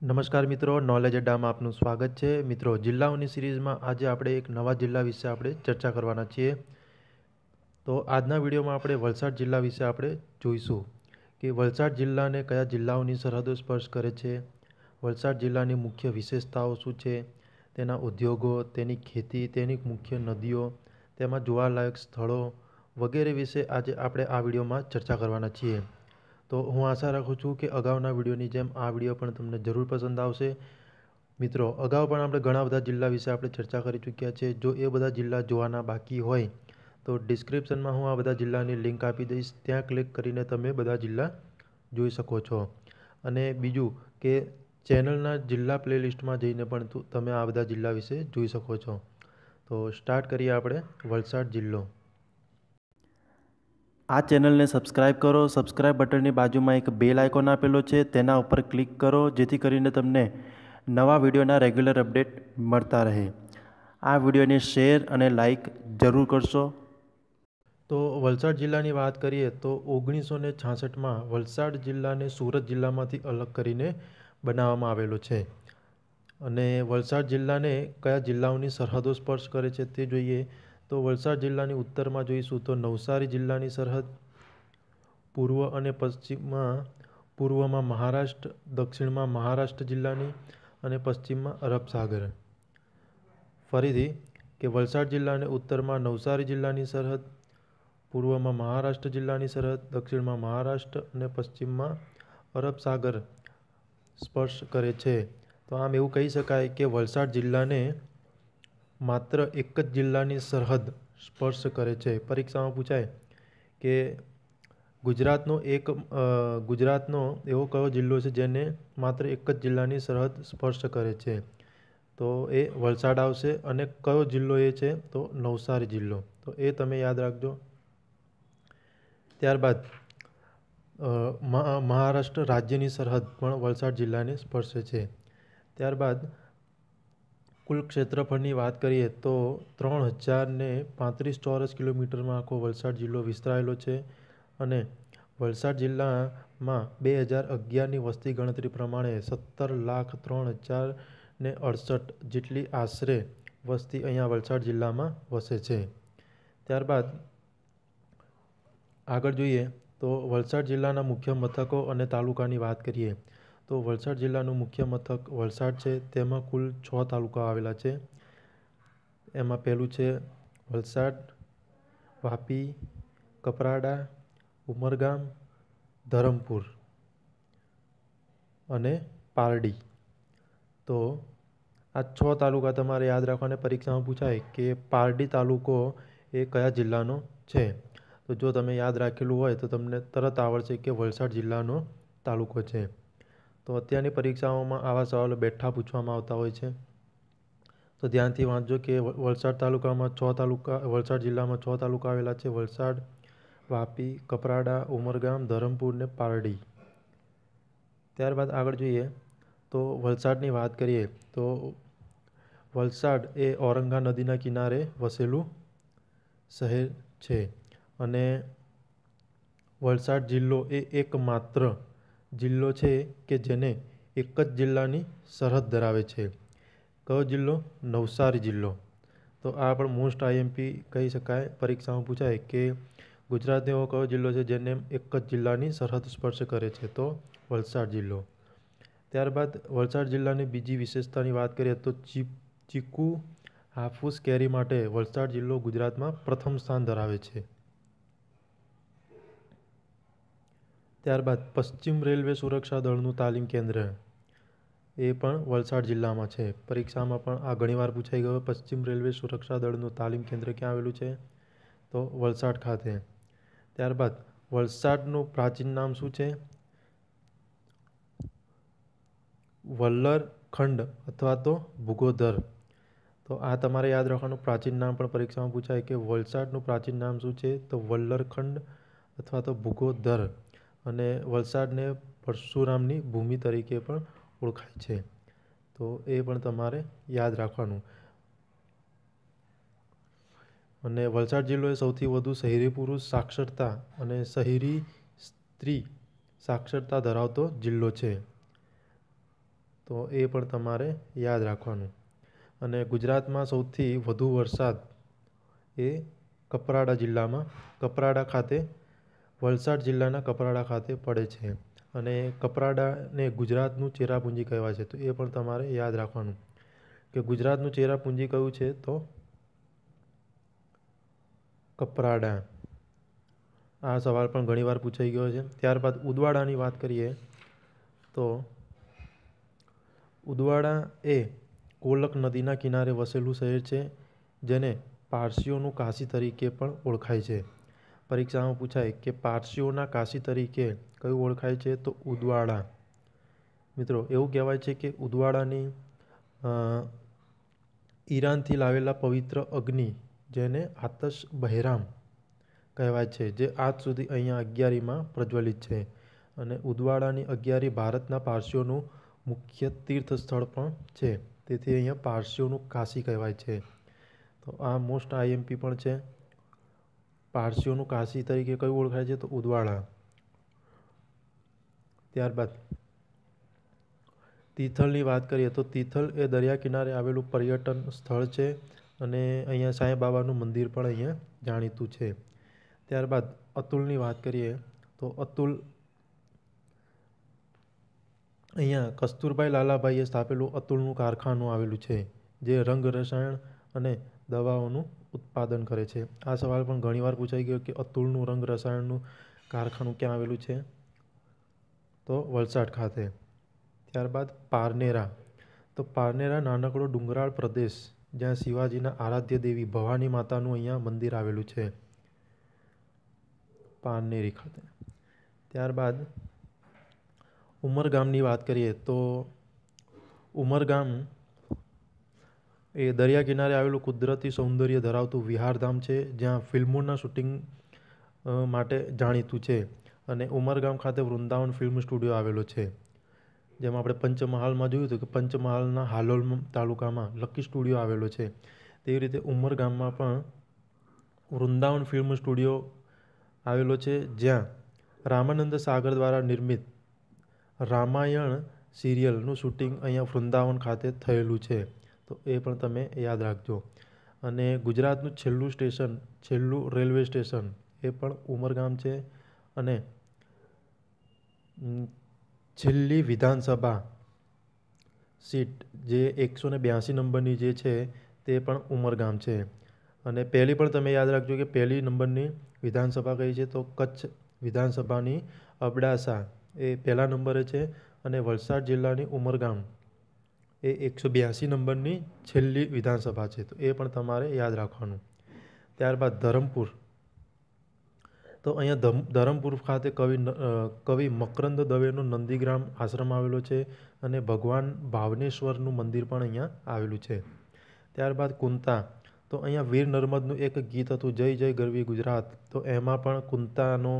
નમસ્કાર મિત્રો નોલેજ અડ્ડામાં આપનું સ્વાગત છે. મિત્રો, જિલ્લાઓની સિરીઝમાં આજે આપણે એક નવા જિલ્લા વિશે આપણે ચર્ચા કરવાના છીએ. તો આજના વિડીયોમાં આપણે વલસાડ જિલ્લા વિશે આપણે જોઈશું કે વલસાડ જિલ્લાને કયા જિલ્લાઓની સરહદો સ્પર્શ કરે છે, વલસાડ જિલ્લાની મુખ્ય વિશેષતાઓ શું છે, તેના ઉદ્યોગો, તેની ખેતી, તેની મુખ્ય નદીઓ, તેમાં જોવાલાયક સ્થળો વગેરે વિશે આજે આપણે આ વિડીયોમાં ચર્ચા કરવાના છીએ. તો હું આશા રાખું છું કે અગાઉના વિડીયોની જેમ આ વીડિયો પણ તમને જરૂર પસંદ આવશે. મિત્રો, અગાઉ પણ આપણે ઘણા બધા જિલ્લા વિશે આપણે ચર્ચા કરી ચૂક્યા છે. જો એ બધા જિલ્લા જોવાના બાકી હોય, તો ડિસ્ક્રિપ્શનમાં હું આ બધા જિલ્લાની લિંક આપી દઈશ. ત્યાં ક્લિક કરીને તમે બધા જિલ્લા જોઈ શકો છો. અને બીજું કે ચેનલના જિલ્લા પ્લેલિસ્ટમાં જઈને પણ તમે આ બધા જિલ્લા વિશે જોઈ શકો છો. તો સ્ટાર્ટ કરીએ આપણે વલસાડ જિલ્લો. આ ચેનલને સબસ્ક્રાઇબ કરો, સબસ્ક્રાઇબ બટનની બાજુમાં એક બેલ આઇકોન આપેલો છે, તેના ઉપર ક્લિક કરો, જેથી કરીને તમને નવા વિડીયોના રેગ્યુલર અપડેટ મળતા રહે. આ વિડીયોને શેર અને લાઇક જરૂર કરશો. તો વલસાડ જિલ્લાની વાત કરીએ તો ઓગણીસો ને છાસઠમાં વલસાડ જિલ્લાને સુરત જિલ્લામાંથી અલગ કરીને બનાવવામાં આવેલો છે. અને વલસાડ જિલ્લાને કયા જિલ્લાઓની સરહદો સ્પર્શ કરે છે તે જોઈએ. તો વલસાડ જિલ્લાની ઉત્તરમાં જોઈશું તો નવસારી જિલ્લાની સરહદ પૂર્વ અને પશ્ચિમમાં, પૂર્વમાં મહારાષ્ટ્ર, દક્ષિણમાં મહારાષ્ટ્ર જિલ્લાની અને પશ્ચિમમાં અરબ સાગર. ફરીથી કે વલસાડ જિલ્લાને ઉત્તરમાં નવસારી જિલ્લાની સરહદ, પૂર્વમાં મહારાષ્ટ્ર જિલ્લાની સરહદ, દક્ષિણમાં મહારાષ્ટ્ર અને પશ્ચિમમાં અરબ સાગર સ્પર્શ કરે છે. તો આમ એવું કહી શકાય કે વલસાડ જિલ્લાને માત્ર એક જ જિલ્લાની સરહદ સ્પર્શ કરે છે. પરીક્ષામાં પૂછાય કે ગુજરાતનો એક ગુજરાતનો એવો કયો જિલ્લો છે જેને માત્ર એક જ જિલ્લાની સરહદ સ્પર્શ કરે છે? તો એ વલસાડ આવશે અને કયો જિલ્લો એ છે? તો નવસારી જિલ્લો. તો એ તમે યાદ રાખજો. ત્યારબાદ મહારાષ્ટ્ર રાજ્યની સરહદ પણ વલસાડ જિલ્લાને સ્પર્શે છે. ત્યારબાદ કુલ ક્ષેત્રફળની વાત કરીએ તો ત્રણ હજાર ને પાંત્રીસ ચોરસ કિલોમીટરમાં આખો વલસાડ જિલ્લો વિસ્તરાયેલો છે અને વલસાડ જિલ્લામાં બે હજાર અગિયારની વસ્તી ગણતરી પ્રમાણે સત્તર લાખ ત્રણ હજાર ને અડસઠ જેટલી આશરે વસ્તી અહીંયા વલસાડ જિલ્લામાં વસે છે. ત્યારબાદ આગળ જોઈએ તો વલસાડ જિલ્લાના મુખ્ય મથકો અને તાલુકાની વાત કરીએ તો વલસાડ જિલ્લાનું મુખ્ય મથક વલસાડ છે. તેમાં કુલ છ તાલુકા આવેલા છે. એમાં પહેલું છે વલસાડ, વાપી, કપરાડા, ઉમરગામ, ધરમપુર અને પારડી. તો આ છ તાલુકા તમારે યાદ રાખવાને પરીક્ષામાં પૂછાય કે પારડી તાલુકો એ કયા જિલ્લાનો છે? તો જો તમે યાદ રાખેલું હોય તો તમને તરત આવડશે કે વલસાડ જિલ્લાનો તાલુકો છે. તો અત્યારની પરીક્ષાઓમાં આવા સવાલો બેઠા પૂછવામાં આવતા હોય છે. તો ધ્યાનથી વાંચજો કે વલસાડ તાલુકામાં છ તાલુકા, વલસાડ જિલ્લામાં છ તાલુકા આવેલા છે. વલસાડ, વાપી, કપરાડા, ઉમરગામ, ધરમપુર ને પારડી. ત્યારબાદ આગળ જોઈએ તો વલસાડની વાત કરીએ તો વલસાડ એ ઔરંગા નદીના કિનારે વસેલું શહેર છે અને વલસાડ જિલ્લો એ એકમાત્ર જિલ્લો છે કે જેને એક જ જિલ્લાની સરહદ ધરાવે છે? કયો જિલ્લો? નવસારી જિલ્લો. તો આ પણ મોસ્ટ આઈએમપી કહી શકાય. પરીક્ષામાં પૂછાય કે ગુજરાતનો એવો કયો જિલ્લો છે જેને એક જ જિલ્લાની સરહદ સ્પર્શ કરે છે? તો વલસાડ જિલ્લો. ત્યારબાદ વલસાડ જિલ્લાની બીજી વિશેષતાની વાત કરીએ તો ચીકુ હાફૂસ કેરી માટે વલસાડ જિલ્લો ગુજરાતમાં પ્રથમ સ્થાન ધરાવે છે. ત્યારબાદ પશ્ચિમ રેલવે સુરક્ષા દળનું તાલીમ કેન્દ્ર. એ પણ વલસાડ જિલ્લામાં છે. પરીક્ષામાં પણ આ ઘણીવાર પૂછાઈ ગયો, પશ્ચિમ રેલવે સુરક્ષા દળનું તાલીમ કેન્દ્ર ક્યાં આવેલું છે? તો વલસાડ ખાતે. ત્યારબાદ, વલસાડનું પ્રાચીન નામ શું છે? વલ્લર ખંડ અથવા તો ભૂગોધર. તો આ તમારે યાદ રાખવાનું, પ્રાચીન નામ પણ પરીક્ષામાં પૂછાય કે વલસાડનું પ્રાચીન નામ શું છે? તો વલ્લરખંડ અથવા તો ભૂગોધર. અને વલસાડને પરશુરામની ભૂમિ તરીકે પણ ઓળખાય છે. તો એ પણ તમારે યાદ રાખવાનું. અને વલસાડ જિલ્લો એ સૌથી વધુ શહેરી પુરુષ સાક્ષરતા અને શહેરી સ્ત્રી સાક્ષરતા ધરાવતો જિલ્લો છે. તો એ પણ તમારે યાદ રાખવાનું. અને ગુજરાતમાં સૌથી વધુ વરસાદ એ કપરાડા જિલ્લામાં, કપરાડા ખાતે વલસાડ જિલ્લાના કપરાડા ખાતે પડે છે અને કપરાડાને ગુજરાતનું ચેરાપુંજી કહેવાય છે. તો એ પણ તમારે યાદ રાખવાનું કે ગુજરાતનું ચેરાપુંજી કયું છે તો? કપરાડા. આ સવાલ પણ ઘણીવાર પૂછાઈ ગયો છે. ત્યારબાદ ઉદવાડાની વાત કરીએ તો ઉદવાડા એ કોલક નદીના કિનારે વસેલું શહેર છે, જેને પારસીઓનું કાશી તરીકે પણ ઓળખાય છે. પરીક્ષામાં પૂછાય કે પારસીઓના કાશી તરીકે કયું ઓળખાય છે તો ઉદવાડા. મિત્રો, એવું કહેવાય છે કે ઉદવાડાની ઈરાનથી લાવેલા પવિત્ર અગ્નિ જેને આતશ બહેરામ કહેવાય છે, જે આજ સુધી અહીંયા અગિયારીમાં પ્રજ્વલિત છે. અને ઉદવાડાની અગિયારી ભારતના પારસીઓનું મુખ્ય તીર્થ સ્થળ પણ છે. તેથી અહીંયા પારસીઓનું કાશી કહેવાય છે. તો આ મોસ્ટ આઈએમપી પણ છે. પારસીઓનું કાશી તરીકે કયું ઓળખાય છે? તો ઉદવાડા ત્યારબાદ, તિથલની વાત કરીએ તો તિથલ એ દરિયા કિનારે આવેલું પર્યટન સ્થળ છે અને અહીંયા સાંઈ બાબાનું મંદિર પણ અહીંયા જાણીતું છે. ત્યારબાદ, અતુલની વાત કરીએ તો અતુલ અહીંયા કસ્તુરભાઈ લાલાભાઈએ સ્થાપેલું અતુલનું કારખાનું આવેલું છે, જે રંગ રસાયણ અને દવાઓનું ઉત્પાદન કરે છે. આ સવાલ પણ ઘણીવાર પૂછાઈ ગયો કે અતુલનું રંગ રસાયણનું કારખાનું ક્યાં આવેલું છે? તો વલસાડ ખાતે. ત્યારબાદ પારનેરા. તો પારનેરા નાનકડો ડુંગરાળ પ્રદેશ, જ્યાં શિવાજીના આરાધ્ય દેવી ભવાની માતાનું અહીંયા મંદિર આવેલું છે. પારનેરી ખાતે. ત્યારબાદ ઉમરગામની વાત કરીએ તો ઉમરગામ એ દરિયા કિનારે આવેલું કુદરતી સૌંદર્ય ધરાવતું વિહારધામ છે, જ્યાં ફિલ્મોના શૂટિંગ માટે જાણીતું છે. અને ઉમરગામ ખાતે વૃંદાવન ફિલ્મ સ્ટુડિયો આવેલો છે. જેમાં આપણે પંચમહાલમાં જોયું હતું કે પંચમહાલના હાલોલ તાલુકામાં લકી સ્ટુડિયો આવેલો છે. તેવી રીતે ઉમરગામમાં પણ વૃંદાવન ફિલ્મ સ્ટુડિયો આવેલો છે, જ્યાં રામાનંદ સાગર દ્વારા નિર્મિત રામાયણ સિરિયલનું શૂટિંગ અહીંયા વૃંદાવન ખાતે થયેલું છે. તો એ પણ તમે યાદ રાખજો. અને ગુજરાતનું છેલ્લું સ્ટેશન, છેલ્લું રેલવે સ્ટેશન એ પણ ઉમરગામ છે અને છેલ્લી વિધાનસભા સીટ જે એકસો ને બ્યાસી નંબરની જે છે તે પણ ઉમરગામ છે. અને પહેલી પણ તમે યાદ રાખજો કે પહેલી નંબરની વિધાનસભા કઈ છે તો કચ્છ વિધાનસભાની અબડાસા એ પહેલા નંબરે છે અને વલસાડ જિલ્લાની ઉમરગામ. એ એકસો બ્યાસી નંબરની છેલ્લી વિધાનસભા છે. તો એ પણ તમારે યાદ રાખવાનું. ત્યારબાદ ધરમપુર. તો અહીંયા ધરમપુર ખાતે કવિ કવિ મકરંદ દવેનો નંદીગ્રામ આશ્રમ આવેલો છે અને ભગવાન ભાવનેશ્વરનું મંદિર પણ અહીંયા આવેલું છે. ત્યારબાદ કુંતા. તો અહીંયા વીર નર્મદનું એક ગીત હતું, જય જય, ગરવી ગુજરાત. તો એમાં પણ કુંતાનો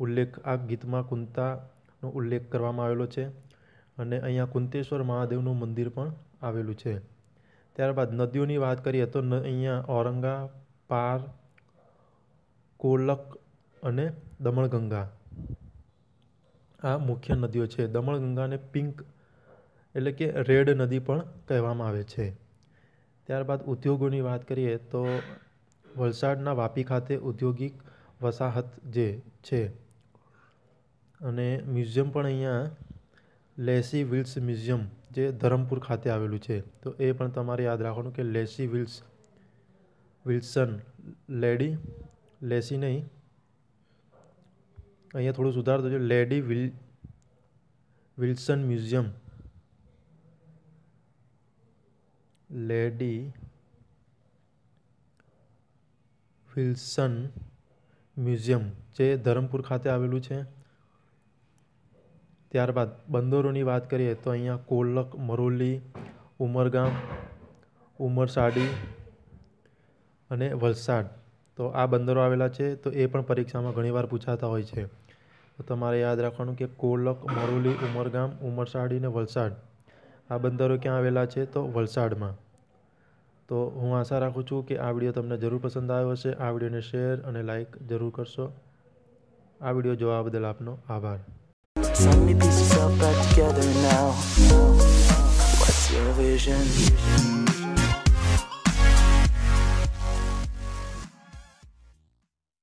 ઉલ્લેખ, આ ગીતમાં કુંતાનો ઉલ્લેખ કરવામાં આવેલો છે. અને અહીંયા કુંતેશ્વર મહાદેવનું મંદિર પણ આવેલું છે. ત્યારબાદ નદીઓની વાત કરીએ તો અહીંયા ઔરંગા, પાર, કોલક અને દમણગંગા આ મુખ્ય નદીઓ છે. દમણગંગાને પિંક એટલે કે રેડ નદી પણ કહેવામાં આવે છે. ત્યારબાદ ઉદ્યોગોની વાત કરીએ તો વલસાડના વાપી ખાતે ઔદ્યોગિક વસાહત જે છે અને મ્યુઝિયમ પણ અહીંયા લેસી વિલ્સ મ્યુઝિયમ, જે ધરમપુર ખાતે આવેલું છે. તો એ પણ તમારે યાદ રાખવાનું કે Lacy Wills, Wilson Lady, Lacy નહીં. અહીંયા થોડું સુધાર થજો. Lady Wil, Wilson Museum. Lady Wilson Museum, જે ધરમપુર ખાતે આવેલું છે. ત્યારબાદ બંદરોની વાત કરીએ તો અહીંયા કોલક, મરોલી, ઉમરગામ, ઉમરસાડી અને વલસાડ. તો આ બંદરો આવેલા છે, તો એ પણ પરીક્ષામાં ઘણીવાર પૂછાતા હોય છે. તો તમારે યાદ રાખવાનું કે કોલક, મરોલી, ઉમરગામ, ઉમરસાડી અને વલસાડ આ બંદરો ક્યાં આવેલા છે, તો વલસાડમાં. તો હું આશા રાખું છું કે આ વીડિયો તમને જરૂર પસંદ આવ્યો હશે. આ વિડીયોને શેર અને લાઇક જરૂર કરશો. આ વીડિયો જોવા બદલ આપનો આભાર. So many pieces yourself back together now. What's your vision?